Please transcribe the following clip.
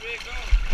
Where it going?